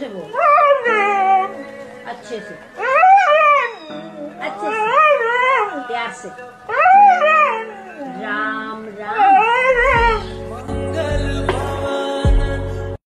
से बोल अच्छे से। अच्छे से। प्यार से।